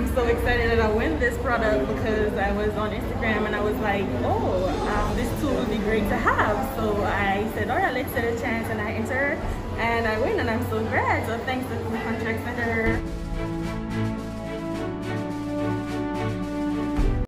I'm so excited that I win this product because I was on Instagram and I was like, oh, um, this tool would be great to have. So I said, all right, let's set a chance and I enter and I win and I'm so glad. So thanks to